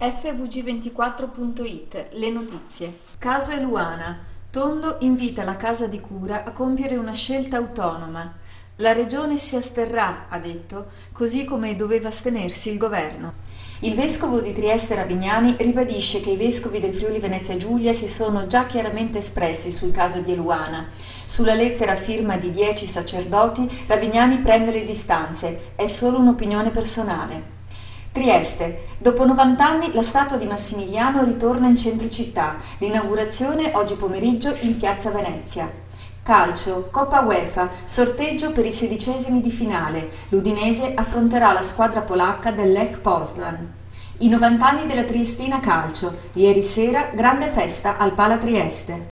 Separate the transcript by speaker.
Speaker 1: FVG24.it Le notizie. Caso Eluana. Tondo invita la casa di cura a compiere una scelta autonoma. La regione si asterrà, ha detto, così come doveva astenersi il governo. Il vescovo di Trieste Ravignani ribadisce che i vescovi del Friuli Venezia Giulia si sono già chiaramente espressi sul caso di Eluana. Sulla lettera firma di dieci sacerdoti Ravignani prende le distanze, è solo un'opinione personale. Trieste. Dopo 90 anni la statua di Massimiliano ritorna in centro città. L'inaugurazione oggi pomeriggio in piazza Venezia. Calcio, Coppa UEFA, sorteggio per i sedicesimi di finale. L'Udinese affronterà la squadra polacca dell'Ec Poznan. I 90 anni della Triestina Calcio. Ieri sera grande festa al Pala Trieste.